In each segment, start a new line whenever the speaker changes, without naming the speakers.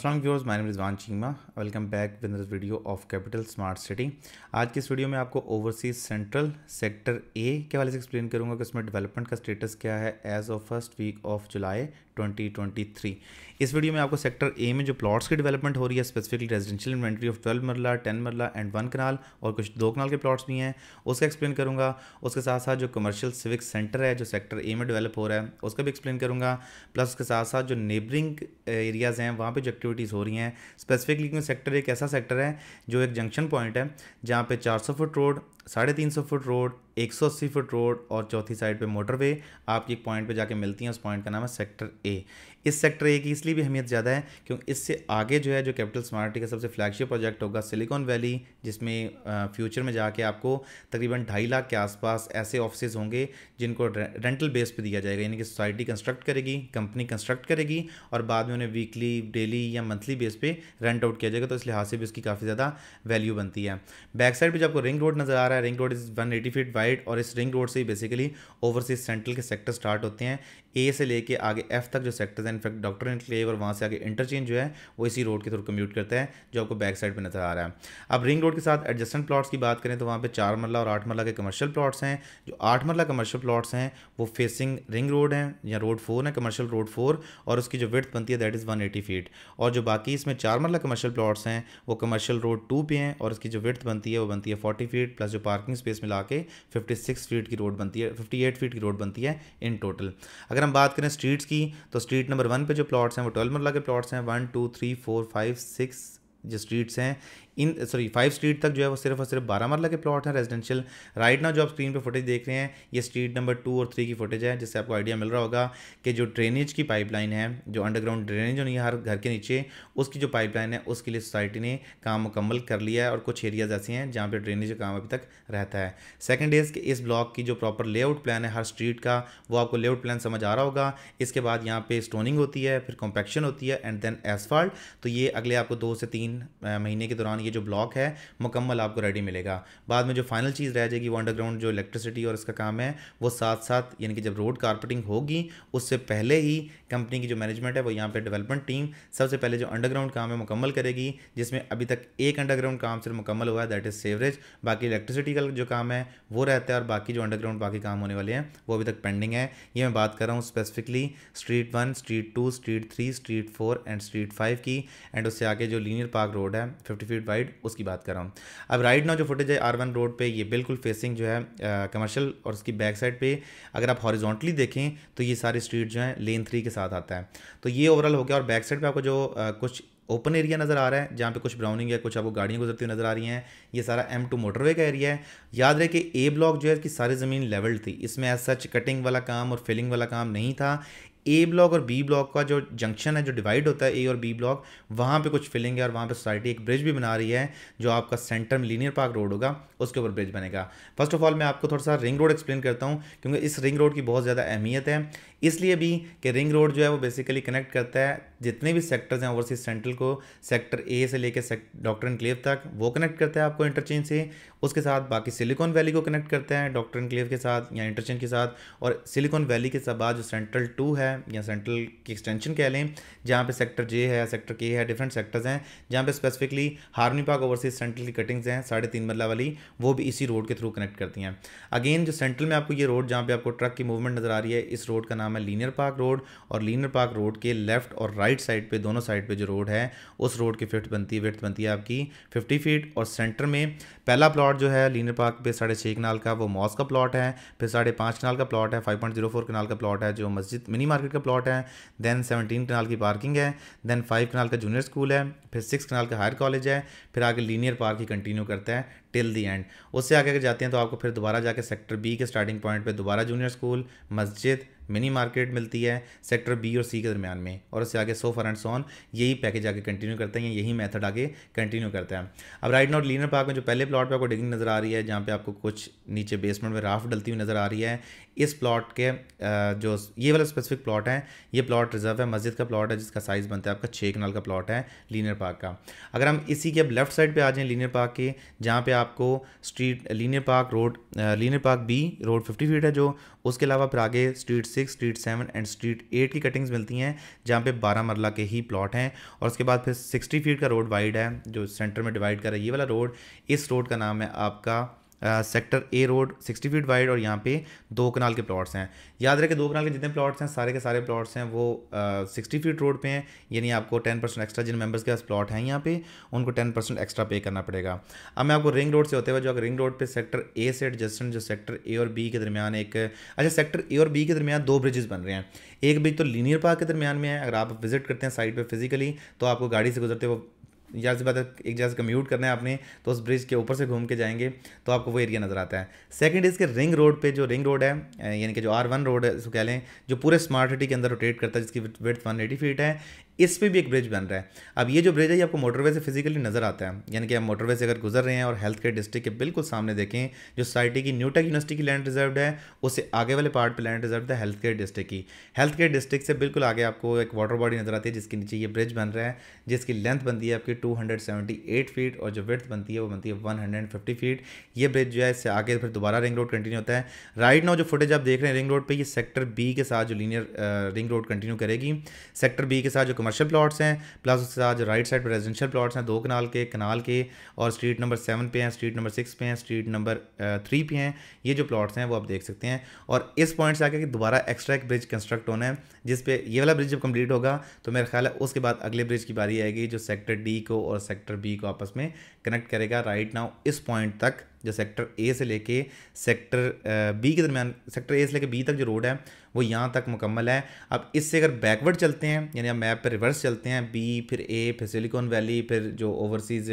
Aslam viewers my name Rizwan Cheema welcome back with this video of capital smart city आज की इस video में आपको ओवरसीज सेंट्रल सेक्टर ए के वाले से एक्सप्लेन करूँगा कि उसमें डेवलपमेंट का स्टेटस क्या है as of first week of July 2023 इस वीडियो में आपको सेक्टर ए में जो प्लॉट्स की डेवलपमेंट हो रही है specifically residential inventory of twelve marla ten marla and one kanal और कुछ दो कनाल के प्लॉट्स भी हैं, उसका एक्सप्लेन करूँगा। उसके साथ साथ जो कमर्शियल सिविक सेंटर है, जो सेक्टर ए में डेवलप हो रहा है, उसका भी एक्सप्लेन करूँगा। प्लस उसके साथ साथ जो नेबरिंग एरियाज़ हैं, वहाँ पर जो एक्टिविटीज़ हो रही हैं। स्पेसिफिकली क्योंकि सेक्टर एक ऐसा सेक्टर है, जो एक जंक्शन पॉइंट है, जहाँ पे 400 फुट रोड साढ़े तीन सौ फुट रोड, एक सौ अस्सी फुट रोड और चौथी साइड पे मोटरवे आपकी एक पॉइंट पे जाके मिलती हैं, उस पॉइंट का नाम है सेक्टर ए। इस सेक्टर ए की इसलिए भी अहमियत ज़्यादा है, क्योंकि इससे आगे जो है, जो कैपिटल स्मार्टी का सबसे फ्लैगशिप प्रोजेक्ट होगा सिलिकॉन वैली, जिसमें फ्यूचर में जाके आपको तकरीबन ढाई लाख के आसपास ऐसे ऑफ़िस होंगे जिनको रेंटल बेस पे दिया जाएगा, यानी कि सोसाइटी कंस्ट्रक्ट करेगी कंपनी कंस्ट्रक्ट करेगी और बाद में उन्हें वीकली डेली या मंथली बेस पे रेंट आउट किया जाएगा। तो इस लिहाज से भी उसकी काफ़ी ज़्यादा वैल्यू बनती है। बैक साइड पर जो आपको रिंग रोड नज़र आ रहा है ring road is one feet wide और इस रिंग रोड से बेसिकली ओवरसीज सेंट्रल के सेक्टर स्टार्ट होते हैं। ए से लेके आगे एफ़ तक जो सेक्टर्स इनफैक्ट डॉक्टर इनक्लेव और वहाँ से आगे इंटरचेंज जो है, वो इसी रोड के थ्रू कम्यूट करता है, जो आपको बैक साइड पे नज़र आ रहा है। अब रिंग रोड के साथ एडजस्टेंट प्लॉट्स की बात करें तो वहाँ पर चार मरला और आठ मरला के कमर्शियल प्लॉट्स हैं। जो आठ मरला कमर्शियल प्लॉट्स हैं, वो फेसिंग रिंग रोड हैं या रोड फोर है कमर्शियल रोड फोर और उसकी जो विथ बनती है दैट इज़ वन फीट और जो बाकी इसमें चार मरला कमर्शियल प्लॉट्स हैं, वो कमर्शियल रोड टू पे हैं और उसकी जो विथ बनती है, वो बनती है फोर्टी फीट प्लस जो पार्किंग स्पेस मिला के फिफ्टी सिक्स फीट की रोड बनती है फिफ्टी एट फीट की रोड बनती है इन टोटल अगर हम बात करें स्ट्रीट्स की तो स्ट्रीट नंबर वन पे जो प्लॉट्स हैं वो ट्वेल्व मरला के प्लॉट्स हैं। One, two, three, four, five, six जो स्ट्रीट्स हैं इन सॉरी फाइव स्ट्रीट तक जो है वो सिर्फ़ और सिर्फ़ बारह मरला के प्लॉट हैं रेजिडेंशियल राइट ना जो आप स्क्रीन पे फुटेज देख रहे हैं, ये स्ट्रीट नंबर टू और थ्री की फुटेज है, जिससे आपको आइडिया मिल रहा होगा कि जो ड्रेनेज की पाइपलाइन है, जो अंडरग्राउंड ड्रेनेज होनी है हर घर के नीचे, उसकी जो पाइपलाइन है, उसके लिए सोसाइटी ने काम मुकम्मल कर लिया है और कुछ एरियाज़ ऐसे हैं जहाँ पर ड्रेनेज का काम अभी तक रहता है. सेकेंड इज़ कि इस ब्लॉक की जो प्रॉपर लेआउट प्लान है हर स्ट्रीट का, वो आपको लेआउट प्लान समझ आ रहा होगा. इसके बाद यहाँ पे स्टोनिंग होती है, फिर कॉम्पैक्शन होती है एंड देन एसफाल्ट तो ये अगले आपको दो से तीन महीने के दौरान ये जो ब्लॉक है, मुकम्मल आपको रेडी मिलेगा। बाद में जो फाइनल चीज़ रह जाएगी, वो अंडरग्राउंड जो इलेक्ट्रिसिटी और इसका काम है, वो साथ साथ यानी कि जब रोड कारपेटिंग होगी, उससे पहले ही कंपनी की जो मैनेजमेंट है, वो यहाँ पे डेवलपमेंट टीम सबसे पहले जो अंडरग्राउंड काम है, मुकम्मल करेगी, जिसमें अभी तक एक अंडरग्राउंड काम सिर्फ़ मुकम्मल हुआ है दैट इज़ सेवरेज बाकी इलेक्ट्रिसिटी का जो काम है, वो रहता है, और बाकी जो अंडरग्राउंड बाकी काम होने वाले हैं, वो अभी तक पेंडिंग है। ये मैं बात कर रहा हूँ specifically street one street two street three street four and street five की। एंड उससे आगे जो लीनियर पार्क रोड है फिफ्टी फीट वाइड उसकी बात कर रहा हूँ। अब राइट नाउ जो फुटेज है आर वन रोड पे ये बिल्कुल फेसिंग जो है कमर्शियल और उसकी बैक साइड पे अगर आप हॉरिजॉन्टली देखें तो ये सारी स्ट्रीट जो है लेन थ्री के साथ आता है। तो ये ओवरऑल हो गया और बैक साइड पे आपको जो आ, कुछ ओपन एरिया नज़र आ रहा है जहाँ पे कुछ ब्राउनिंग है कुछ आपको गाड़ियाँ गुजरती हुई नज़र आ रही हैं ये सारा एम टू मोटरवे का एरिया है। याद रहे कि ए ब्लॉक जो है इसकी सारी ज़मीन लेवल थी। इसमें एज सच कटिंग वाला काम और फिलिंग वाला काम नहीं था। ए ब्लॉक और बी ब्लॉक का जो जंक्शन है, जो डिवाइड होता है ए और बी ब्लॉक वहाँ पे कुछ फिलिंग है और वहाँ पे सोसाइटी एक ब्रिज भी बना रही है, जो आपका सेंटर में लीनियर पार्क रोड होगा, उसके ऊपर ब्रिज बनेगा। फ़र्स्ट ऑफ़ ऑल मैं आपको थोड़ा सा रिंग रोड एक्सप्लेन करता हूँ, क्योंकि इस रिंग रोड की बहुत ज़्यादा अहमियत है। इसलिए भी कि रिंग रोड जो है वो बेसिकली कनेक्ट करता है, जितने भी सेक्टर्स हैं ओवरसीज सेंट्रल को सेक्टर ए से लेकर डॉक्टर इनक्लेव तक, वो कनेक्ट करता है आपको इंटरचेंज से। उसके साथ बाकी सिलिकॉन वैली को कनेक्ट करते हैं डॉक्टर इनक्लेव के साथ या इंटरचेंज के साथ। और सिलिकॉन वैली के बाद जो सेंट्रल टू है, या सेंट्रल की एक्सटेंशन कह लें, जहाँ पे सेक्टर जे है सेक्टर के है डिफरेंट सेक्टर्स हैं, जहाँ पे specifically harmony park overseas central की कटिंग्स हैं, साढ़े तीन मरला वाली, वो भी इसी रोड के थ्रू कनेक्ट करती हैं। अगेन जो सेंट्रल में आपको ये रोड जहाँ पे आपको ट्रक की मूवमेंट नज़र आ रही है, इस रोड का नाम है लीनियर पार्क रोड और लीनियर पार्क रोड के लेफ़्ट और राइट साइड पर दोनों साइड पर जो रोड है, उस रोड की फिफ्ट बनती है विथ बनती है आपकी फिफ्टी फीट और सेंटर में पहला प्लॉट जो है लीनियर पार्क पे साढ़े छः कनाल का, वो मॉस का प्लॉट है, फिर साढ़े पाँच कनाल का प्लॉट है, फाइव पॉइंट कनाल का प्लॉट है जो मस्जिद मिनी मार्केट का प्लॉट है देन सेवनटीन कनाल की पार्किंग है देन फाइव कनाल का जूनियर स्कूल है, फिर सिक्स कनाल का हायर कॉलेज है, फिर आगे लीनियर पार्क ही कंटिन्यू करता है टिल दी एंड उससे आगे अगर जाते हैं तो आपको फिर दोबारा जाके सेक्टर बी के स्टार्टिंग पॉइंट पे दोबारा जूनियर स्कूल मस्जिद मिनी मार्केट मिलती है सेक्टर बी और सी के दरमियान में और उससे आगे सो सोफर एंड सोन, यही पैकेज आगे कंटिन्यू करते हैं, यही मेथड आगे कंटिन्यू करते हैं। अब राइट नाउ लीनर पार्क में जो पहले प्लॉट पर आपको डिगिंग नज़र आ रही है, जहाँ पे आपको कुछ नीचे बेसमेंट में राफ्ट डलती हुई नज़र आ रही है, इस प्लॉट के जो ये वाला स्पेसिफिक प्लॉट है, ये प्लॉट रिज़र्व है, मस्जिद का प्लॉट है, जिसका साइज़ बनता है, आपका छः कनाल का प्लॉट है लीनियर पार्क का। अगर हम इसी के अब लेफ़्ट साइड पर आ जाएँ लीनियर पार्क के, जहाँ पे आपको street linear park road linear park B road 50 feet है, जो उसके अलावा फिर आगे street six street seven and street eight की कटिंग्स मिलती हैं, जहाँ पे बारह मरला के ही प्लॉट हैं और उसके बाद फिर सिक्सटी फीट का रोड वाइड है, जो सेंटर में डिवाइड कर रहा है, ये वाला रोड इस रोड का नाम है आपका sector A road 60 feet wide और यहाँ पे दो कनाल के प्लॉट्स हैं। याद कि दो कनाल के जितने प्लॉट्स हैं, सारे के सारे प्लॉट्स हैं, वो सिक्सटी फीट रोड पे हैं। यानी आपको टेन परसेंट एक्स्ट्रा जिन मेंबर्स के पास प्लॉट हैं यहाँ पे, उनको टेन परसेंट एक्स्ट्रा पे करना पड़ेगा। अब मैं आपको रिंग रोड से होते हुए, जो रिंग रोड पर सेक्टर ए से एडजस्टेंट जो सेक्टर ए और बी के दरमियान एक अच्छा सेक्टर ए और बी के दरमियान दो ब्रिजेस बन रहे हैं। एक ब्रिज तो लीनियर पार्क के दरमियान में है। अगर आप विज़िट करते हैं साइड पर फिजिकली तो आपको गाड़ी से गुजरते वो या से बात एक जगह से कम्यूट करना है आपने तो उस ब्रिज के ऊपर से घूम के जाएँगे तो आपको वो एरिया नज़र आता है। सेकंड इसके रिंग रोड पे जो रिंग रोड है यानी कि जो आर वन रोड है इसको कह लें, जो पूरे स्मार्ट सिटी के अंदर रोटेट करता है, जिसकी विथ वन एटी फीट है इस पर भी एक ब्रिज बन रहा है। अब ये जो ब्रिज है, ये आपको मोटरवे से फिजिकली नज़र आता है। यानी कि आप मोटरवे से अगर गुजर रहे हैं और हेल्थ केयर डिस्ट्रिक्ट के बिल्कुल सामने देखें, जो सोसाइटी की न्यूटेक यूनिवर्सिटी की लैंड रिज़र्व है, उससे आगे वाले पार्ट पर लैंड रिज़र्व है हेल्थ केयर डिस्ट्रिक्ट की। हेल्थ केयर डिस्ट्रिक्ट से बिल्कुल आगे आपको एक वाटर बॉडी नज़र आती है, जिसके नीचे ये ब्रिज बन रहा है, जिसकी लेंथ बनती है आपकी टू फीट और जो विर्थ बनती है, वो बनती है वन फीट ये ब्रिज जो है, इससे आगे फिर दोबारा रिंग रोड कंटिन्यू होता है। राइट नाउ जो फुटेज आप देख रहे हैं रिंग रोड पर ये सेक्टर बी के साथ जो लीनियर रिंग रोड कंटिन्यू करेगी। सेक्टर बी के साथ जो कमर्शियल प्लाट्स हैं, प्लस उसके साथ जो राइट साइड पर रेजिडेंशियल प्लाट्स हैं, दो कनाल के कनाल के, और स्ट्रीट नंबर सेवन पे हैं स्ट्रीट नंबर सिक्स पे हैं स्ट्रीट नंबर थ्री पे हैं, ये जो प्लाट्स हैं वो आप देख सकते हैं। और इस पॉइंट से आकर कि दोबारा एक्स्ट्रा एक ब्रिज कंस्ट्रक्ट होना है जिस पे ये वाला ब्रिज जब कंप्लीट होगा तो मेरा ख्याल है उसके बाद अगले ब्रिज की बारी आएगी जो सेक्टर डी को और सेक्टर बी को आपस में कनेक्ट करेगा राइट नाउ इस पॉइंट तक, जो सेक्टर ए से लेके सेक्टर बी के दरमियान सेक्टर ए से लेके बी तक जो रोड है, वो यहाँ तक मुकम्मल है। अब इससे अगर बैकवर्ड चलते हैं, यानी मैप पर रिवर्स चलते हैं बी फिर ए फिर सिलिकॉन वैली फिर जो overseas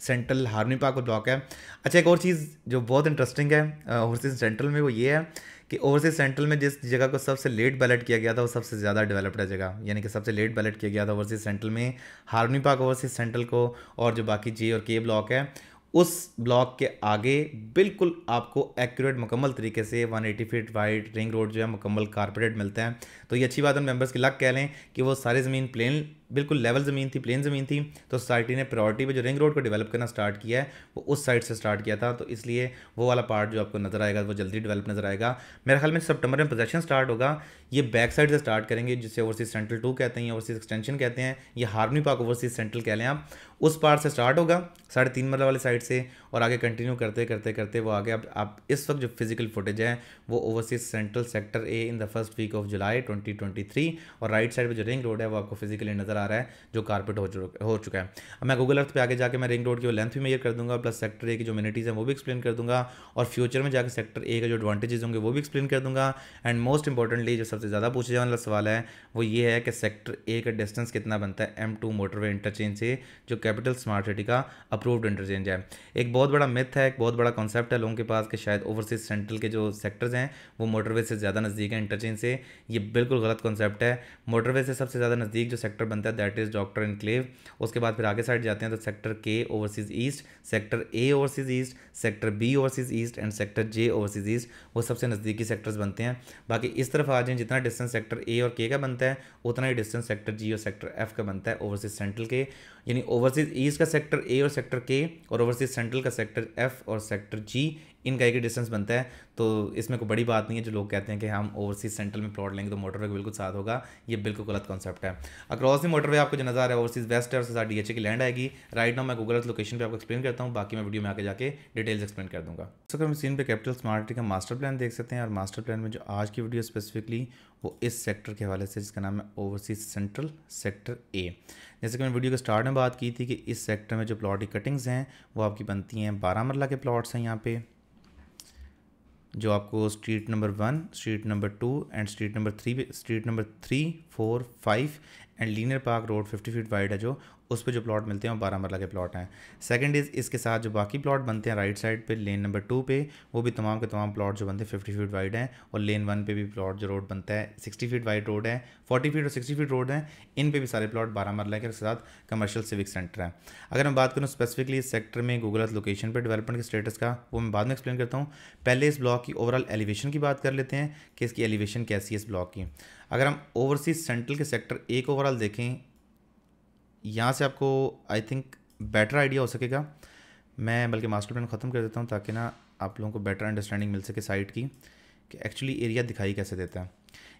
central harmony park block है। अच्छा एक और चीज़ जो बहुत इंटरेस्टिंग है ओवरसीज़ सेंट्रल में वो ये है कि ओवरसीज सेंट्रल में जिस जगह को सबसे लेट बैलेट किया गया था, वो सबसे ज़्यादा डेवलप्ड है जगह। यानी कि सबसे लेट बैलेट किया गया था ओवरसीज सेंट्रल में। हार्मनी पार्क ओवरसीज सेंट्रल को और जो बाकी जे और के ब्लॉक है, उस ब्लॉक के आगे बिल्कुल आपको एक्यूरेट मुकम्मल तरीके से 180 फीट वाइड रिंग रोड जो है, मुकम्मल कारपेटेड मिलते हैं। तो ये अच्छी बात है मेंबर्स की लक कह लें कि वो सारी ज़मीन प्लेन बिल्कुल लेवल ज़मीन थी, प्लेन ज़मीन थी तो सोसाइटी ने प्रायोरिटी पे जो रिंग रोड को डेवलप करना स्टार्ट किया है, वो उस साइड से स्टार्ट किया था तो इसलिए वो वाला पार्ट जो आपको नज़र आएगा, वो जल्दी डेवलप नज़र आएगा। मेरे ख्याल में सितंबर में पोजेशन स्टार्ट होगा, ये बैक साइड से स्टार्ट करेंगे, जिसे ओवरसीज सेंट्रल टू कहते हैं ओवरसीज एक्सटेंशन कहते हैं, ये हार्मनी पार्क ओवरसीज सेंट्रल कह लें आप, उस पार्ट से स्टार्ट होगा, साढ़े तीन मरला वाले साइड से, और आगे कंटिन्यू करते करते करते वो आगे अब आप इस वक्त जो फ़िज़िकल फुटेज है, वो overseas central sector A in the first week of July 2023 और राइट साइड पर जो रिंग रोड है, वो आपको फिजिकली नज़र आ रहा है, जो कारपेट हो चुका हो चुका है। अब मैं गूगल अर्थ पे आगे जाके मैं रिंग रोड की लेंथ भी मेयर कर दूँगा प्लस सेक्टर ए की जो मिनिटीज़ हैं वो भी एक्सप्लेन कर दूँगा, और फ्यूचर में जाकर सेक्टर ए के जो एडवांटेजेस होंगे वो भी एक्सप्लेन कर दूँगा। एंड मोस्ट इंपॉर्टेंटली जो सबसे ज़्यादा पूछे जाने वाला सवाल है, वो ये है कि सेक्टर ए का डिस्टेंस कितना बनता है एम टू मोटरवे इंटरचेंज से, जो कैपिटल स्मार्ट सिटी का अप्रूव्ड इंटरचेंज है। एक बहुत बड़ा मिथ है, एक बहुत बड़ा कॉन्सेप्ट है लोगों के पास कि शायद ओवरसीज सेंट्रल के जो सेक्टर्स हैं, वो मोटरवे से ज़्यादा नज़दीक है इंटरचेंज से। ये बिल्कुल गलत कॉन्सेप्ट है। मोटरवे से सबसे ज़्यादा नज़दीक जो सेक्टर बनता है दैट इज़ डॉक्टर इनक्लेव उसके बाद फिर आगे साइड जाते हैं तो sector K overseas east sector A overseas east sector B overseas east and sector J overseas east वो सबसे नज़दीकी सेक्टर्स बनते हैं। बाकी इस तरफ़ आ जाए, जितना डिस्टेंस सेक्टर ए और के का बनता है, उतना ही डिस्टेंस सेक्टर जी और सेक्टर एफ़ का बनता है ओवरसीज सेंट्रल के यानी ओवरसीज ईस्ट का सेक्टर ए और सेक्टर के और ओवरसीज सेंट्रल का सेक्टर एफ़ और सेक्टर जी इनका एक डिस्टेंस बनता है तो इसमें कोई बड़ी बात नहीं है जो लोग कहते हैं कि हम ओवरसीज सेंट्रल में प्लॉट लेंगे तो मोटरवे को बिल्कुल साथ होगा, ये बिल्कुल गलत कॉन्सेप्ट है। अक्रॉस दी मोटरवे आपको जो नज़र है, ओवरसीज वेस्ट है और साथ डी की लैंड आएगी। राइट नाउ मैं गूगल लोकेशन पर आपको एक्सप्लेन करता हूँ, बाकी मैं वीडियो में आके जाके डिटेल्स एक्सप्लेन कर दूँगा। तो अगर हम सीन पर कैपिटल स्मार्ट का मास्टर प्लान देख सकते हैं, और मास्टर प्लान में जो आज की वीडियो स्पेसिफिकली वो इस सेक्टर के हवाले से, जिसका नाम है ओवरसीज सेंट्रल सेक्टर ए जैसे कि मैंने वीडियो के स्टार्ट में बात की थी कि इस सेक्टर में जो प्लॉट की कटिंग्स हैं, वो आपकी बनती हैं बारह मरला के प्लॉट्स हैं यहाँ पे। जो आपको street number one street number two and street number three street number three four five and linear park road fifty feet wide है जो, उस पर जो प्लॉट मिलते हैं वो बारह मरला के प्लॉट हैं। सेकंड इज़, इसके साथ जो बाकी प्लॉट बनते हैं राइट साइड पे, लेन नंबर टू पे, वो भी तमाम के तमाम प्लॉट जो बनते हैं फिफ्टी फीट वाइड हैं और लेन वन पे भी प्लॉट जो रोड बनता है सिक्सटी फीट वाइड रोड है, फोर्टी फीट और सिक्सटी फीट रोड है, इन पे भी सारे प्लॉट बारह मरला के उसके साथ कमर्शियल सिविक सेंटर है। अगर मैं बात करूँ स्पेसिफिकली इस सेक्टर में गूगल अर्थ लोकेशन पर डेवलपमेंट के स्टेटस का, वो मैं बाद में एक्सप्लेन करता हूँ। पहले इस ब्लॉक की ओवरऑल एलिवेशन की बात कर लेते हैं कि इसकी एलिवेशन कैसी है इस ब्लॉक की। अगर हम ओवरसीज सेंट्रल के सेक्टर एक ओवरऑल देखें, यहाँ से आपको आई थिंक बेटर आइडिया हो सकेगा। मैं बल्कि मास्टर प्लान ख़त्म कर देता हूँ ताकि ना आप लोगों को बेटर अंडरस्टैंडिंग मिल सके साइट की कि एक्चुअली एरिया दिखाई कैसे देता है।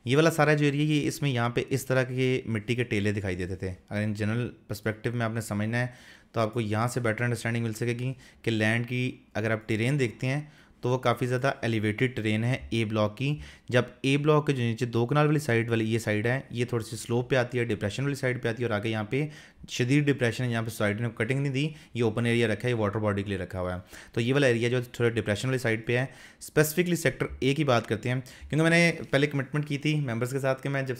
ये वाला सारा जो एरिया ये इसमें यहाँ पे इस तरह के मिट्टी के टेले दिखाई देते थे। अगर इन जनरल पर्सपेक्टिव में आपने समझना है तो आपको यहाँ से बेटर अंडरस्टैंडिंग मिल सकेगी कि लैंड की, अगर आप टेरेन देखते हैं तो वो काफ़ी ज़्यादा एलिवेटेड ट्रेन है ए ब्लॉक की। जब ए ब्लॉक के जो नीचे दो कनाल वाली साइड वाली ये साइड है, ये थोड़ी सी स्लोप पे आती है डिप्रेशन वाली साइड पे आती है और आगे यहाँ पे शदीद डिप्रेशन है, यहाँ पे सोसाइटी ने कटिंग नहीं दी, ये ओपन एरिया रखा है, ये वाटर बॉडी के लिए रखा हुआ है। तो ये वाला एरिया जो थोड़ा डिप्रेशन वाली साइड पे है स्पेसिफिकली सेक्टर ए की बात करते हैं, क्योंकि मैंने पहले कमिटमेंट की थी मेंबर्स के साथ कि मैं जब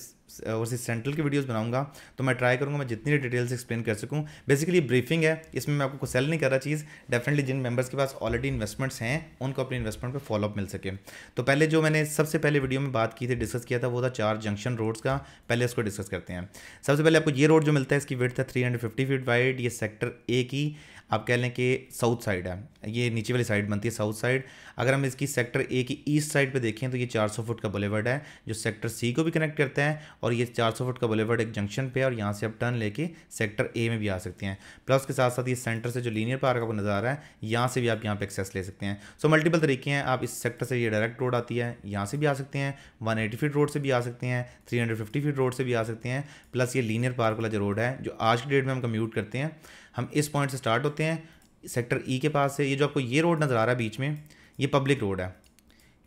ओवरसीज सेंट्रल की वीडियोज़ बनाऊँगा तो मैं ट्राई करूँगा, मैं जितनी डिटेल्स एक्सप्लेन कर सकूँ। बेसिकली ब्रीफिंग है, इसमें मैं आपको सेल नहीं कर रहा चीज़ डेफिनेटली जिन मेंबर्स के पास ऑलरेडी इन्वेस्टमेंट्स हैं, उनको अपने इन्वेस्टमेंट पर फॉलोअप मिल सके। तो पहले जो मैंने सबसे पहले वीडियो में बात की थी डिस्कस किया था, वो था चार जंक्शन रोड्स का, पहले उसको डिस्कस करते हैं। सबसे पहले आपको ये रोड जो मिलता है, इसकी width three hundred fifty feet wide ये सेक्टर ए की आप कह लें कि साउथ साइड है। ये नीचे वाली साइड बनती है साउथ साइड अगर हम इसकी सेक्टर ए की ईस्ट साइड पे देखें तो ये 400 फुट का बुलेवर्ड है, जो सेक्टर सी को भी कनेक्ट करता है, और ये 400 फुट का बुलेवर्ड एक जंक्शन पे है, और यहाँ से आप टर्न लेके सेक्टर ए में भी आ सकते हैं। प्लस के साथ साथ ये सेंटर से जो लीनियर पार्क आपको नज़र आ रहा है, यहाँ से भी आप यहाँ पर एक्सेस ले सकते हैं। सो मल्टीपल तरीके हैं, आप इस सेक्टर से ये डायरेक्ट रोड आती है, यहाँ से भी आ सकते हैं। वन फीट रोड से भी आ सकते हैं थ्री फीट रोड से भी आ सकते हैं। प्लस ये लीनियर पार्क वाला जो रोड है, जो आज की डेट में हम कम्यूट करते हैं हम इस पॉइंट से स्टार्ट होते हैं। सेक्टर ई e के पास से, ये जो आपको ये रोड नज़र आ रहा है बीच में, ये पब्लिक रोड है।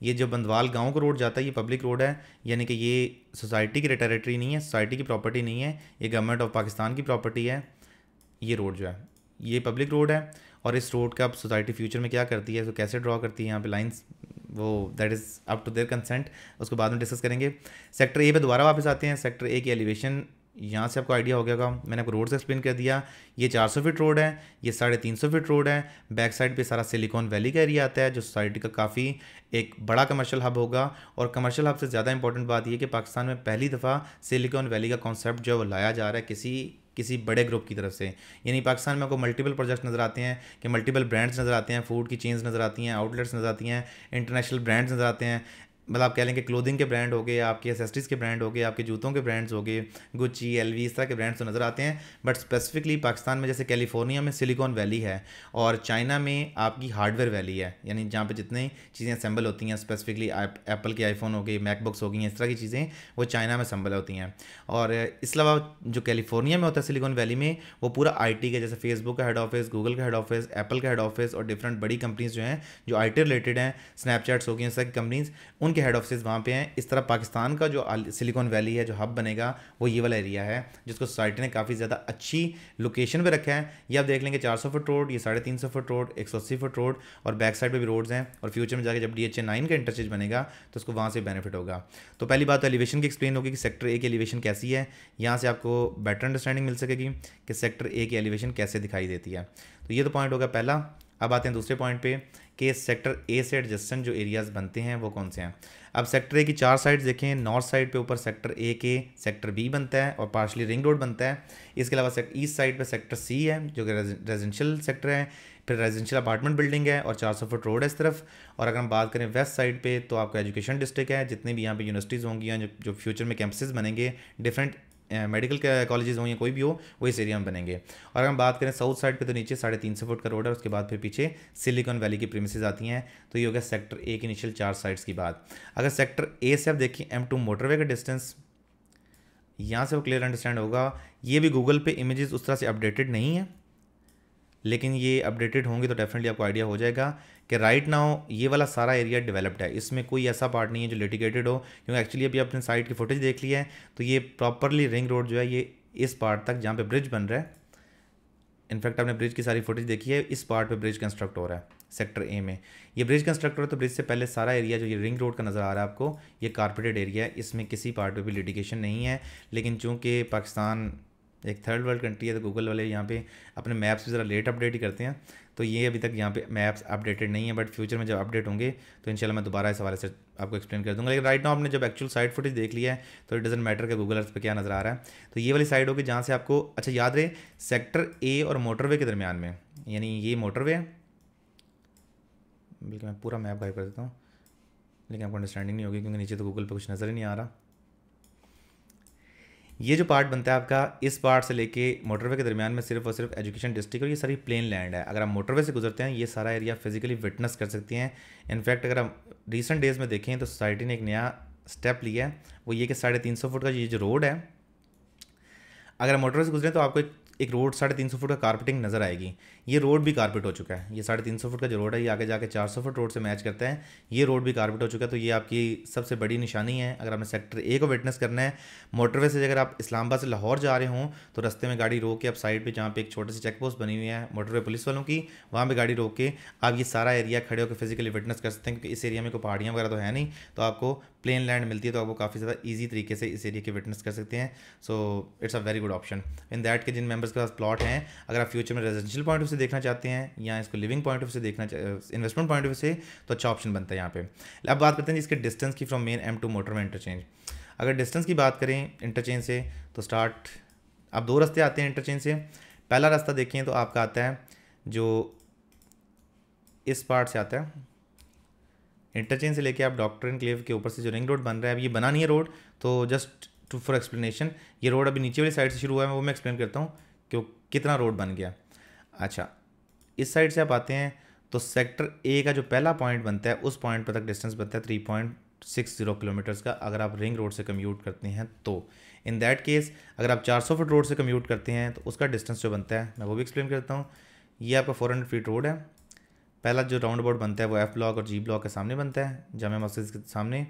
ये जो बंदवाल गाँव का रोड जाता है, ये पब्लिक रोड है। यानी कि ये सोसाइटी की टेरिटरी नहीं है सोसाइटी की प्रॉपर्टी नहीं है, ये गवर्नमेंट ऑफ़ पाकिस्तान की प्रॉपर्टी है। ये रोड जो है, ये पब्लिक रोड है। और इस रोड का अब सोसाइटी फ्यूचर में क्या करती है तो कैसे ड्रॉ करती है, यहाँ पे लाइंस वो that is up to there consent उसको बाद में डिस्कस करेंगे। सेक्टर ए पे दोबारा वापस आते हैं। सेक्टर ए की एलिवेशन यहाँ से आपको आइडिया हो गया होगा। मैंने आपको रोड से एक्सप्लेन कर दिया। ये 400 फीट रोड है, ये साढ़े तीन सौ फीट रोड है। बैक साइड पे सारा सिलिकॉन वैली का एरिया आता है, जो सोसाइटी का काफ़ी एक बड़ा कमर्शियल हब होगा। और कमर्शियल हब से ज़्यादा इंपॉर्टेंट बात ये कि पाकिस्तान में पहली दफ़ा सिलिकॉन वैली का कॉन्सेप्ट जो है वो लाया जा रहा है किसी किसी बड़े ग्रुप की तरफ़ से। यानी पाकिस्तान में आपको मल्टीपल प्रोजेक्ट्स नज़र आते हैं कि मल्टीपल ब्रांड्स नज़र आते हैं फ़ूड की चेंज नज़र आती हैं आउटलेट्स नज़र आती हैं इंटरनेशनल ब्रांड्स नज़र आते हैं। मतलब आप कह लें कि क्लोथिंग के ब्रांड हो गए, आपके एसेसरीज के ब्रांड हो गए, आपके जूतों के ब्रांड्स हो गए गुच्ची एलवी इस तरह के ब्रांड्स तो नज़र आते हैं बट स्पेसिफिकली पाकिस्तान में जैसे कैलिफ़ोर्निया में सिलिकॉन वैली है और चाइना में आपकी हार्डवेयर वैली है, यानी जहाँ पर जितनी चीज़ें असेंबल होती हैं स्पेसिफिकली एप्पल के आईफोन हो गए मैकबुक्स हो गई हैं इस तरह की चीज़ें वो चाइना में असेंबल होती हैं। और इस अलावा जो कैलिफ़ोर्निया में होता है सिलिकॉन वैली में, वो पूरा आई टी का जैसे फेसबुक का हेड ऑफ़िस गूगल का हेड ऑफ़िस एप्पल का हेड ऑफ़िस और डिफरेंट बड़ी कंपनीज़ जो हैं, जो आईटी रिलेटेड हैं स्नैपचैट्स हो गई, इस तरह की कंपनीज़ उनके हेड ऑफ़िस वहाँ पर हैं। इस तरह पाकिस्तान का जो सिलिकॉन वैली है, जो हब बनेगा, वो ये वाला एरिया है, जिसको सोसाइटी ने काफ़ी ज़्यादा अच्छी लोकेशन पे रखा है। ये आप देख लेंगे 400 फुट रोड ये साढ़े तीन सौ फुट रोड एक सौ अस्सी फुट रोड और बैक साइड पर भी रोड्स हैं और फ्यूचर में जाकर जब डी एच नाइन का इंटरचेंज बनेगा तो उसको वहाँ से बेनिफिट होगा। तो पहली बात तो एलिवेशन की एक्सप्लेन होगी कि सेक्टर ए की एलिवेशन कैसी है। यहाँ से आपको बेटर अंडरस्टैंडिंग मिल सकेगी कि सेक्टर ए की एलिवेशन कैसे दिखाई देती है। तो ये तो पॉइंट होगा पहला। अब आते हैं दूसरे पॉइंट पे कि सेक्टर ए से एडजस्टेंट जो एरियाज़ बनते हैं, वो कौन से हैं? अब सेक्टर ए की चार साइड्स देखें नॉर्थ साइड पे ऊपर सेक्टर ए के सेक्टर बी बनता है और पार्शली रिंग रोड बनता है। इसके अलावा ईस्ट साइड पे सेक्टर सी है, जो कि रेजिडेंशियल सेक्टर है, फिर रेजिडेंशियल अपार्टमेंट बिल्डिंग है और 400 फुट रोड है इस तरफ़। और अगर हम बात करें वेस्ट साइड पे तो आपका एजुकेशन डिस्ट्रिक्ट है, जितने भी यहाँ पे यूनिवर्सिटीज़ होंगी जो जो फ्यूचर में कैंपसेस बनेंगे डिफरेंट मेडिकल कॉलेजेस हों या कोई भी हो, वो इस एरिया में बनेंगे। और अगर हम बात करें साउथ साइड पे तो नीचे साढ़े तीन सौ फुट का रोड है, उसके बाद फिर पीछे सिलिकॉन वैली की प्रीमिसेज आती हैं। तो ये हो गया सेक्टर ए के इनिशियल चार साइड्स की बात। अगर सेक्टर ए से आप देखिए एम टू मोटरवे का डिस्टेंस यहाँ से वो क्लियर अंडरस्टैंड होगा। ये भी गूगल पे इमेजेस उस तरह से अपडेटेड नहीं है। लेकिन ये अपडेटेड होंगे तो डेफिनेटली आपको आइडिया हो जाएगा कि राइट नाउ ये वाला सारा एरिया डेवलप्ड है। इसमें कोई ऐसा पार्ट नहीं है जो लिटिगेटेड हो, क्योंकि एक्चुअली अभी अपने साइड की फुटेज देख ली है तो ये प्रॉपरली रिंग रोड जो है, ये इस पार्ट तक जहाँ पे ब्रिज बन रहा है इनफैक्ट आपने ब्रिज की सारी फुटेज देखी है, इस पार्ट पे ब्रिज कंस्ट्रक्ट हो रहा है सेक्टर ए में। ये ब्रिज कंस्ट्रक्ट हो रहा है तो ब्रिज से पहले सारा एरिया जो ये रिंग रोड का नज़र आ रहा है आपको, ये कारपेटेड एरिया है, इसमें किसी पार्ट पे भी लिटिगेशन नहीं है। लेकिन चूँकि पाकिस्तान एक थर्ड वर्ल्ड कंट्री है तो गूगल वाले यहाँ पे अपने मैप्स भी ज़रा लेट अपडेट ही करते हैं। तो ये अभी तक यहाँ पे मैप्स अपडेटेड नहीं है बट फ्यूचर में जब अपडेट होंगे तो इंशाल्लाह मैं दोबारा इस हवाले से आपको एक्सप्लेन कर दूँगा। लेकिन राइट नाउ आपने जब एक्चुअल साइड फुटेज देख लिया है तो इट डजेंट मैटर कि गूगल अर्थ पर क्या नज़र आ रहा है। तो ये वाली साइड होगी जहाँ से आपको अच्छा याद रहे सेक्टर ए और मोटरवे के दरमियान में, यानी ये मोटरवे है बल्कि मैं पूरा मैप गाइड कर देता हूँ, लेकिन आपको अंडरस्टैंडिंग नहीं होगी क्योंकि नीचे तो गूगल पर कुछ नज़र ही नहीं आ रहा। ये जो पार्ट बनता है आपका, इस पार्ट से लेके मोटरवे के दरमियान में सिर्फ़ और सिर्फ़ एजुकेशन डिस्ट्रिक्ट और ये सारी प्लेन लैंड है। अगर आप मोटरवे से गुजरते हैं, ये सारा एरिया फिजिकली विटनेस कर सकते हैं। इनफैक्ट अगर आप रिसेंट डेज़ में देखें तो सोसाइटी ने एक नया स्टेप लिया है। वो ये कि साढ़े तीन सौ फुट का ये जो रोड है, अगर मोटरवे से गुजरें तो आपको एक एक रोड साढ़े तीन सौ फुट का कारपेटिंग नज़र आएगी। ये रोड भी कारपेट हो चुका है। ये साढ़े तीन सौ फुट का जो रोड है, ये आगे जाके चार सौ फुट रोड से मैच करता है। ये रोड भी कारपेट हो चुका है तो ये आपकी सबसे बड़ी निशानी है। अगर आपने सेक्टर ए को विटनेस करना है मोटरवे से अगर आप इस्लामाबाद से लाहौर जा रहे हों तो रस्ते में गाड़ी रोक के आप साइड पर जहाँ पे एक छोटी सी चेक पोस्ट बनी हुई है मोटरवे पुलिस वालों की, वहाँ पर गाड़ी रोक के आप ये सारा एरिया खड़े होकर फिजिकली विटनेस कर सकते हैं, क्योंकि इस एरिया में कोई पहाड़ियाँ वगैरह तो है नहीं। तो आपको प्लेन लैंड मिलती है तो आपको काफ़ी ज़्यादा ईजी तरीके से इस एरिया की विटनेस कर सकते हैं। So it's a very good option in that के जिन मेंबर्स के पास प्लॉट हैं, अगर आप फ्यूचर में रेजिडेंशियल पॉइंट ऑफ़ से देखना चाहते हैं, या इसको लिविंग पॉइंट ऑफ़ से देखना इन्वेस्टमेंट पॉइंट ऑफ़ से तो अच्छा ऑप्शन बनता है यहाँ पे। अब बात करते हैं इसके डिस्टेंस की from main M two motor में इंटरचेंज अगर डिस्टेंस की बात करें इंटरचेंज से तो स्टार्ट अब दो रास्ते आते हैं इंटरचेंज से। पहला रास्ता देखें तो आपका आता है, जो इस पार्ट से आता है। इंटरचेंज से लेके आप डॉक्टर क्लेव के ऊपर से जो रिंग रोड बन रहा है, अब ये बना नहीं है रोड तो जस्ट टू फॉर एक्सप्लेनेशन ये रोड अभी नीचे वाली साइड से शुरू हुआ है वो मैं एक्सप्लेन करता हूँ कि कितना रोड बन गया। अच्छा इस साइड से आप आते हैं तो सेक्टर ए का जो पहला पॉइंट बनता है, उस पॉइंट पर तक डिस्टेंस बनता है three point six zero kilometres का, अगर आप रिंग रोड से कम्यूट करते हैं तो। इन दैट केस अगर आप चार सौ फुट रोड से कम्यूट करते हैं तो उसका डिस्टेंस जो बनता है, मैं वो भी एक्सप्लेन करता हूँ, ये आपका फोर हंड्रेड फीट रोड है पहला जो राउंड अबाउट बनता है वो एफ़ ब्लॉक और जी ब्लॉक के सामने बनता है, जामा मस्जिद के सामने।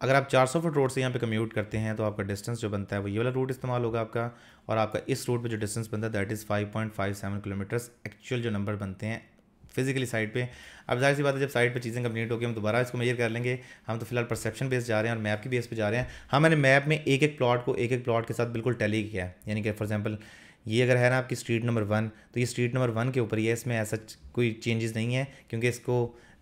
अगर आप 400 फुट रोड से यहाँ पे कम्यूट करते हैं तो आपका डिस्टेंस जो बनता है वो ये वाला रूट इस्तेमाल होगा आपका। और आपका इस रूट पे जो डिस्टेंस बनता है दैट इज़ 5.57 किलोमीटर्स एक्चुअल जो नंबर बनते हैं फिजिकली साइड पे। अब ज़ाहिर सी बात है, जब साइड पे चीज़ें कंप्लीट होगी, हम दोबारा इसको मेजर कर लेंगे। हम तो फ़िलहाल परसेप्शन बेस जा रहे हैं और मैप की बेस पे जा रहे हैं। हाँ मैंने मैप में एक एक प्लॉट को एक एक प्लॉट के साथ बिल्कुल टैली किया है। यानी कि फॉर एग्ज़ाम्पल ये अगर है ना आपकी स्ट्रीट नंबर वन तो ये स्ट्रीट नंबर वन के ऊपर ही है इसमें ऐसा कोई चेंजेस नहीं है, क्योंकि इसको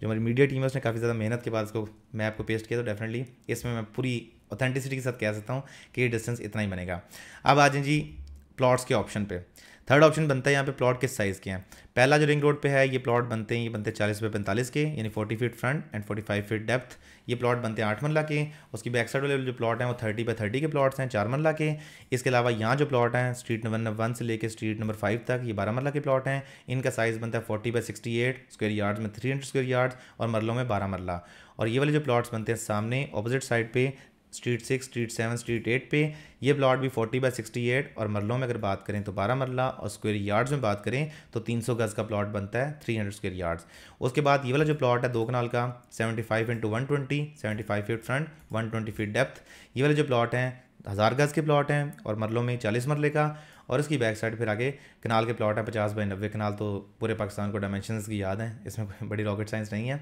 जो हमारी मीडिया टीम है, उसने काफ़ी ज़्यादा मेहनत के बाद इसको मैप को पेस्ट किया तो डेफिनेटली इसमें मैं पूरी ऑथेंटिसिटी के साथ कह सकता हूँ कि ये डिस्टेंस इतना ही बनेगा। अब आ जाए जी प्लॉट्स के ऑप्शन पर थर्ड ऑप्शन बनता है यहाँ पे प्लॉट किस साइज़ के हैं? पहला जो रिंग रोड पे है, ये प्लॉट बनते हैं, ये बनते हैं चालीस बाई पैंतालीस के, यानी forty feet front and forty five feet depth ये प्लॉट बनते हैं आठ मरला के, उसकी बैक साइड वाले जो प्लॉट हैं, वो थर्टी बाई थर्टी के प्लॉट्स हैं, चार मरला के। इसके अलावा यहाँ जो प्लॉट हैं स्ट्रीट नंबर वन से लेकर स्ट्रीट नंबर फाइव तक, ये बारह मरला के प्लॉट हैं। इनका साइज़ बनता है forty by sixty eight square yard में थ्री हंड्रेड स्क्वेयर यार्ड और मरलों में बारह मरला और ये वाले जो प्लॉट्स बनते हैं सामने ऑपोजिट साइड पे street six, street seven, street eight पे। ये प्लाट भी फोर्टी बाई सिक्सटी एट और मरलों में अगर बात करें तो बारह मरला और स्क्वेयर यार्ड्स में बात करें तो तीन सौ गज़ का प्लाट बनता है थ्री हंड्रेड स्क्वेयर यार्ड्स उसके बाद ये वाला जो प्लाट है दो कनाल का seventy five into one twenty seventy five feet front one twenty feet depth ये वाले जो प्लाट हैं, हज़ार गज़ के प्लाट हैं और मरलों में चालीस मरले का। और इसकी बैक साइड फिर आगे कनाल के प्लॉट हैं पचास बाई नब्बे। कनाल तो पूरे पाकिस्तान को डायमेंशन की याद है, इसमें बड़ी रॉकेट साइंस नहीं है।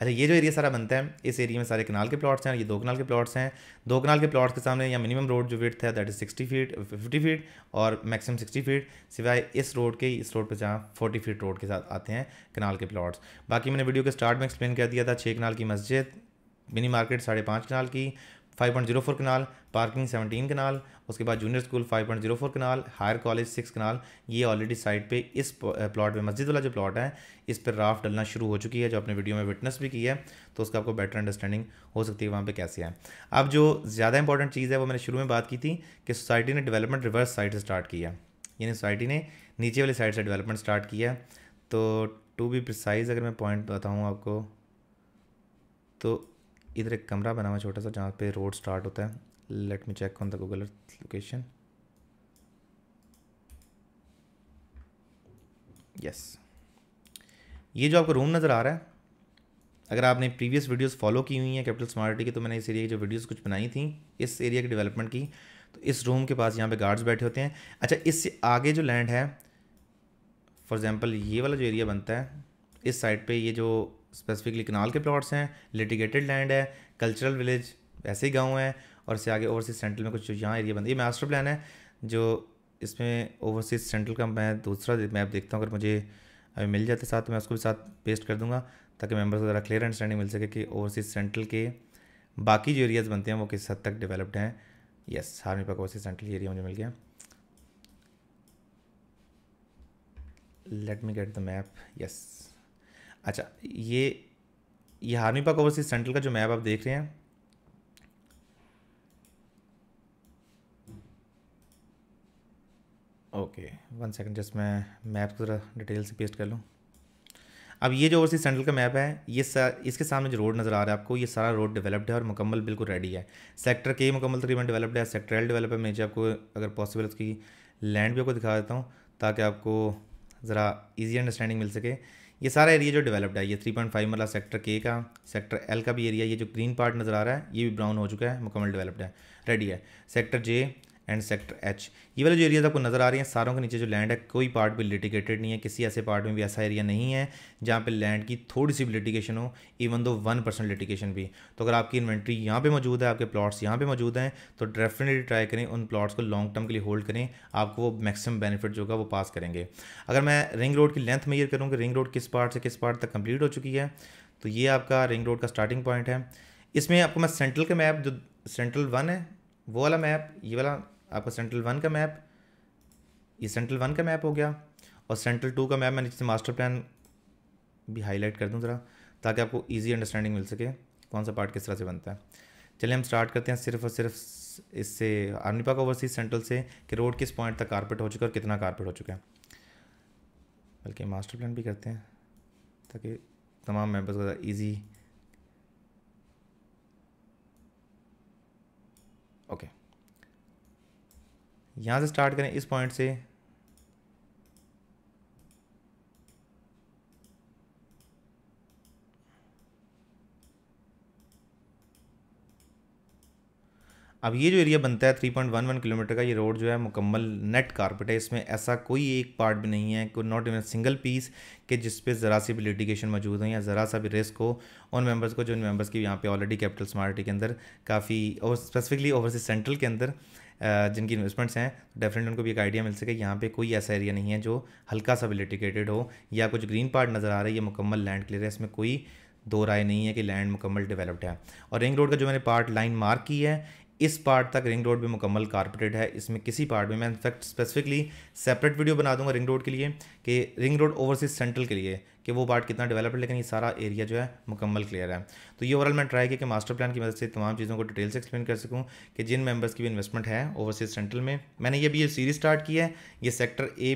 अच्छा ये जो एरिया सारा बनता है, इस एरिया में सारे कनाल के प्लॉट्स हैं ये दो कनाल के प्लॉट्स हैं। दो कनाल के प्लॉट्स के सामने या मिनिमम रोड जो विथ है that is sixty feet fifty feet और मैक्सिमम सिक्सटी फीट सिवाय इस रोड के, इस रोड पर जहाँ फोर्टी फीट रोड के साथ आते हैं कनाल के प्लॉट्स बाकी मैंने वीडियो के स्टार्ट में एक्सप्लेन कर दिया था छः कनाल की मस्जिद मिनी मार्केट साढ़े पाँच कनाल की five point zero four kanal parking seventeen kanal उसके बाद junior school five point zero four kanal higher college six kanal ये ऑलरेडी साइड पे इस प्लॉट पे, मस्जिद वाला जो प्लॉट है, इस पर राफ डलना शुरू हो चुकी है, जो अपने वीडियो में विटनेस भी की है तो उसका आपको बेटर अंडरस्टैंडिंग हो सकती है वहाँ पे कैसे है। अब जो ज़्यादा इंपॉर्टेंट चीज़ है, वो मैंने शुरू में बात की थी कि सोसाइटी ने डेवलपमेंट रिवर्स साइड से स्टार्ट किया यानी सोसाइटी ने नीचे वाली साइड से डेवलपमेंट स्टार्ट किया तो टू बी प्रिसाइज अगर मैं पॉइंट बताऊँ आपको तो इधर एक कमरा बना हुआ छोटा सा जहाँ पे रोड स्टार्ट होता है। Let me check on the Google location yes ये जो आपको रूम नज़र आ रहा है, अगर आपने प्रीवियस वीडियोस फॉलो की हुई हैं कैपिटल स्मार्टी की तो मैंने इस एरिया की जो वीडियोस कुछ बनाई थी, इस एरिया की डेवलपमेंट की तो इस रूम के पास यहाँ पे गार्ड्स बैठे होते हैं। अच्छा इससे आगे जो लैंड है फॉर एग्ज़ाम्पल ये वाला जो एरिया बनता है, इस साइड पे ये जो स्पेसिफिकली कनाल के प्लॉट्स हैं लिटिगेटेड लैंड है कल्चरल विलेज ऐसे ही गाँव हैं, और इससे आगे ओवरसीज सेंट्रल में कुछ यहाँ एरिया बनता है। ये मास्टर प्लान है, जो इसमें ओवरसीज सेंट्रल का मैं दूसरा मैप देखता हूँ, अगर मुझे अभी मिल जाते साथ तो मैं उसको भी साथ पेस्ट कर दूँगा, ताकि मेंबर्स को ज़रा क्लियर अंडरस्टैंडिंग मिल सके कि ओवरसीज सेंट्रल के बाकी जो एरियाज़ बनते हैं, वो किस हद तक डेवलप्ड हैं। यस हारमी पाक ओवरसीज सेंट्रल एरिया मुझे मिल गया। Let me get the map yes अच्छा ये ये हार्मी पाक ओवरसीज सेंट्रल का जो मैप आप देख रहे हैं। ओके वन सेकंड जस्ट मैं मैप को ज़रा डिटेल से पेस्ट कर लूँ। अब ये जो ओवरसीज सेंट्रल का मैप है ये सा, इसके सामने जो रोड नज़र आ रहा है आपको ये सारा रोड डेवलप्ड है और मुकम्मल बिल्कुल रेडी है। सेक्टर के मुकम्मल तकरीबन डेवलप्ड है सेक्टर एल डेवलप है। मैं जो आपको अगर पॉसिबल उसकी लैंड भी आपको दिखा देता हूँ ताकि आपको ज़रा ईजी अंडरस्टैंडिंग मिल सके। ये सारा एरिया जो डेवलप्ड है, ये थ्री पॉइंट फाइव मतलब सेक्टर के का सेक्टर एल का भी एरिया ये जो ग्रीन पार्ट नज़र आ रहा है, ये भी ब्राउन हो चुका है, मुकम्मल डेवलप्ड है रेडी है। Sector J and sector H ये वाले जो एरियाज़ आपको नज़र आ रही हैं, सारों के नीचे जो लैंड है, कोई पार्ट भी लिटिगेटेड नहीं है, किसी ऐसे पार्ट में भी ऐसा एरिया नहीं है जहाँ पे लैंड की थोड़ी सी भी लिटिगेशन हो even though one percent litigation भी। तो अगर आपकी इन्वेंट्री यहाँ पे मौजूद है, आपके प्लॉट्स यहाँ पे मौजूद हैं तो डेफिनेटली ट्राई करें, उन प्लॉट्स को लॉन्ग टर्म के लिए होल्ड करें, आपको वो मैक्सिमम बेनिफिट जो होगा वो पास करेंगे। अगर मैं रिंग रोड की लेंथ मेयर करूँ कि रिंग रोड किस पार्ट से किस पार्ट तक कंप्लीट हो चुकी है तो ये आपका रिंग रोड का स्टार्टिंग पॉइंट है। इसमें आपको मैं सेंट्रल का मैप जो सेंट्रल वन है, वो वाला मैप ये वाला आपका सेंट्रल वन का मैप ये सेंट्रल वन का मैप हो गया और सेंट्रल टू का मैप मैं नीचे मास्टर प्लान भी हाईलाइट कर दूँ ज़रा, ताकि आपको ईजी अंडरस्टैंडिंग मिल सके कौन सा पार्ट किस तरह से बनता है चलिए हम स्टार्ट करते हैं सिर्फ़ और सिर्फ़ इससे आर्मी पाक ओवरसीज सेंट्रल से कि रोड किस पॉइंट तक कारपेट हो चुका है और कितना कारपेट हो चुका है बल्कि मास्टर प्लान भी करते हैं, ताकि तमाम मेंबर्स को ईजी ओके okay. यहाँ से स्टार्ट करें इस पॉइंट से। अब ये जो एरिया बनता है 3.11 किलोमीटर का, ये रोड जो है मुकम्मल नेट कारपेट है। इसमें ऐसा कोई एक पार्ट भी नहीं है, कोई नॉट इवन सिंगल पीस के जिस पे ज़रा सी भी लिटिगेशन मौजूद हो या ज़रा सा भी रिस्क हो, उन मेंबर्स को, जो उन मेंबर्स की यहाँ पे ऑलरेडी कैपिटल स्मार्टी के अंदर, काफ़ी और स्पेसिफिकली ओवरसीज सेंट्रल के अंदर जिनकी इन्वेस्टमेंट्स हैं डेफिनेटली उनको भी एक आइडिया मिल सके। यहाँ पे कोई ऐसा एरिया नहीं है जो हल्का सा भी लिटिकेटेड हो या कुछ ग्रीन पार्ट नज़र आ रहा है, ये मुकम्मल लैंड क्लियर है। इसमें कोई दो राय नहीं है कि लैंड मुकम्मल डेवलप्ड है। और रिंग रोड का जो मैंने पार्ट लाइन मार्क की है, इस पार्ट तक रिंग रोड भी मुकम्मल कारपेटेड है। इसमें किसी पार्ट में मैं इनफैक्ट स्पेसिफिकली सेपरेट वीडियो बना दूँगा रिंग रोड के लिए कि रिंग रोड ओवरसीज सेंट्रल के लिए। कि वो पार्ट कितना डेवलप है, लेकिन ये सारा एरिया जो है मुकम्मल क्लियर है। तो ये ओवरऑल मैं ट्राई किया कि मास्टर प्लान की मदद से तमाम चीज़ों को डिटेल से एक्सप्लेन कर सकूँ कि जिन मेंबर्स की भी इन्वेस्टमेंट है ओवरसीज सेंट्रल में। मैंने ये भी ये सीरीज़ स्टार्ट की है, ये सेक्टर ए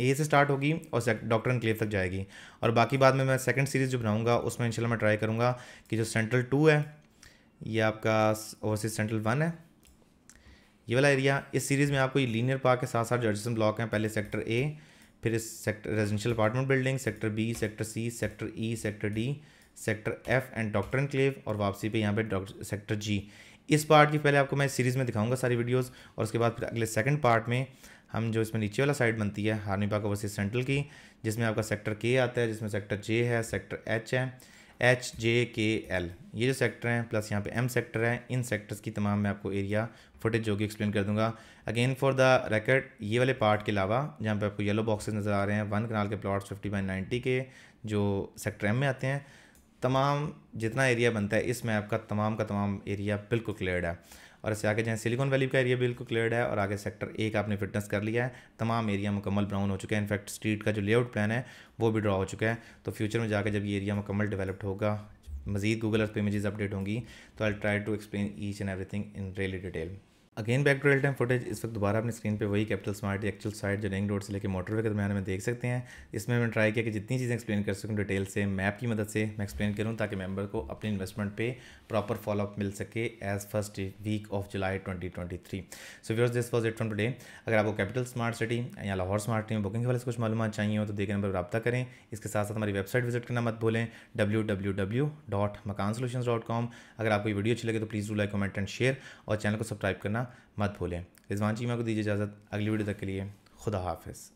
ए से स्टार्ट होगी और डॉक्टर एनक्लेव तक जाएगी। और बाकी बाद में मैं सेकंड सीरीज़ जो बनाऊँगा, उसमें इंशाल्लाह मैं ट्राई करूँगा कि जो सेंट्रल टू है, ये आपका ओवरसीज सेंट्रल वन है। ये वाला एरिया इस सीरीज़ में आपको ये लीनियर पार्क के साथ साथ जो ब्लॉक हैं, पहले सेक्टर ए फिर इस sector residential apartment building sector B sector C sector E sector D sector F and doctor enclave और वापसी पे यहाँ पे सेक्टर जी इस पार्ट की पहले आपको मैं सीरीज़ में दिखाऊँगा सारी वीडियोस और उसके बाद फिर अगले सेकंड पार्ट में हम जो इसमें नीचे वाला साइड बनती है हार्मी पाक ओवरसीज सेंट्रल की, जिसमें आपका सेक्टर के आता है, जिसमें सेक्टर जे है सेक्टर एच है। एच जे के एल ये जो सेक्टर हैं प्लस यहाँ पे एम सेक्टर है, इन सेक्टर्स की तमाम मैं आपको एरिया फुटेज कि एक्सप्लेन कर दूँगा। अगेन फॉर द रिकॉर्ड ये वाले पार्ट के अलावा, जहाँ पे आपको येलो बॉक्सेस नज़र आ रहे हैं वन कनाल के प्लॉट्स फिफ्टी बाई नाइन्टी के जो सेक्टर एम में आते हैं, तमाम जितना एरिया बनता है इस मैप का तमाम का तमाम एरिया बिल्कुल क्लियर है। और इससे आगे जहाँ सिलिकॉन वैली का एरिया बिल्कुल क्लियर है और आगे सेक्टर एक आपने फिटनेस कर लिया है। तमाम एरिया मुकम्मल ब्राउन हो चुका है। इनफैक्ट स्ट्रीट का जो लेआउट प्लान है, वो भी ड्रा हो चुका है। तो फ्यूचर में जाकर जब ये एरिया मुकम्मल डेवलप्ड होगा, मजीद गूगल अर्थ पे इमेजेस अपडेट होंगी तो I try to explain each and everything in really detail again back to real time footage इस वक्त दोबारा अपनी स्क्रीन पे वही कैपिटल स्मार्ट एक्चुअल साइड जो रिंग रोड से लेकर मोटरवे के दरमियान में देख सकते हैं। इसमें मैंने ट्राई किया कि जितनी चीज़ें एक्सप्लेन कर सकूँ डिटेल से मैप की मदद से मैं एक्सप्लेन करूँ ताकि मेंबर को अपनी इन्वेस्टमेंट पे प्रॉपर फॉलोअप मिल सके as first week of July twenty twenty three so viewers this was it from today अगर आपको कैपिटल स्मार्ट सिटी या लाहौर स्मार्ट सिटी में बुकिंग के वाले से कुछ मालूम चाहिए हो तो देखे नंबर रब्ता करें। इसके साथ साथ हमारी वेबसाइट विज़िट करना मत भूलें W W W dot Makaan solution dot com अगर आपको वीडियो अच्छी लगे तो please do like comment and share और चैनल को सब्सक्राइब करना मत भूलें। रिजवान चीमा को दीजिए इजाज़त। अगली वीडियो तक के लिए खुदा हाफिज़।